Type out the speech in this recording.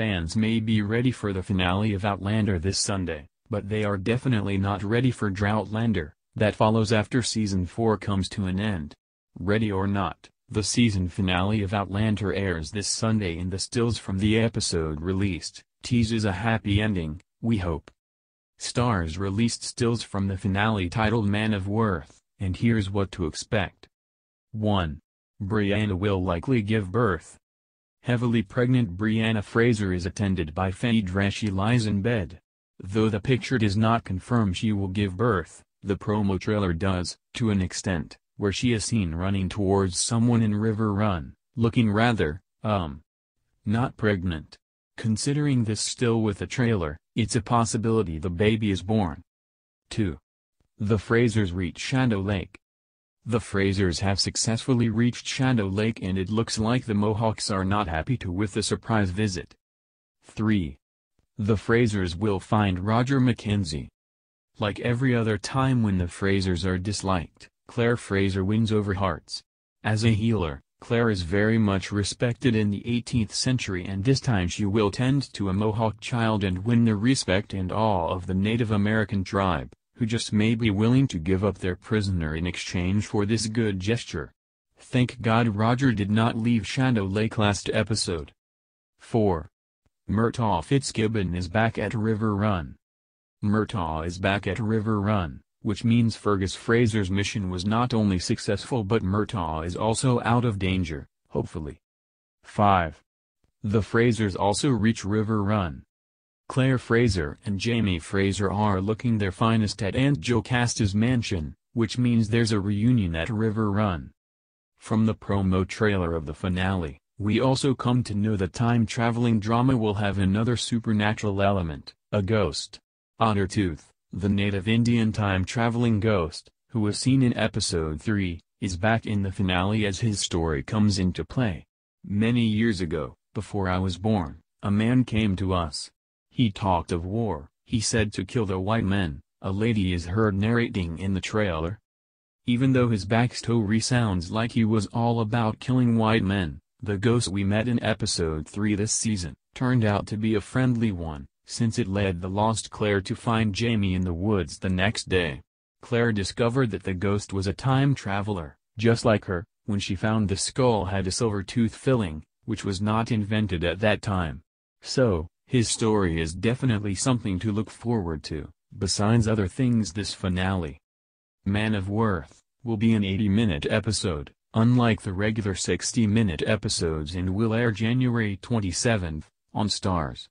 fans may be ready for the finale of Outlander this Sunday, but they are definitely not ready for Droughtlander, that follows after season 4 comes to an end. Ready or not, the season finale of Outlander airs this Sunday and the stills from the episode released, teases a happy ending, we hope. Starz released stills from the finale titled Man of Worth, and here's what to expect. 1. Brianna will likely give birth. Heavily pregnant Brianna Fraser is attended by Phaedre she lies in bed. Though the picture does not confirm she will give birth, the promo trailer does, to an extent, where she is seen running towards someone in River Run, looking rather, um, not pregnant. Considering this still with the trailer, it's a possibility the baby is born. 2. The Frasers reach Shadow Lake. The Frasers have successfully reached Shadow Lake and it looks like the Mohawks are not happy to with the surprise visit. 3. The Frasers will find Roger MacKenzie. Like every other time when the Frasers are disliked, Claire Fraser wins over hearts. As a healer, Claire is very much respected in the 18th century and this time she will tend to a Mohawk child and win the respect and awe of the Native American tribe who just may be willing to give up their prisoner in exchange for this good gesture. Thank God Roger did not leave Shadow Lake last episode. 4. Murtagh Fitzgibbon is back at River Run. Murtagh is back at River Run, which means Fergus Fraser's mission was not only successful but Murtagh is also out of danger, hopefully. 5. The Frasers also reach River Run, Claire Fraser and Jamie Fraser are looking their finest at Aunt Jocasta's mansion, which means there's a reunion at River Run. From the promo trailer of the finale, we also come to know the time-traveling drama will have another supernatural element, a ghost. Ottertooth, the native Indian time-traveling ghost, who was seen in episode 3, is back in the finale as his story comes into play. Many years ago, before I was born, a man came to us, he talked of war, he said to kill the white men, a lady is heard narrating in the trailer. Even though his backstory sounds like he was all about killing white men, the ghost we met in episode 3 this season, turned out to be a friendly one, since it led the lost Claire to find Jamie in the woods the next day. Claire discovered that the ghost was a time traveler, just like her, when she found the skull had a silver tooth filling, which was not invented at that time. So, his story is definitely something to look forward to, besides other things this finale. Man of Worth, will be an 80-minute episode, unlike the regular 60-minute episodes and will air January 27, on Starz.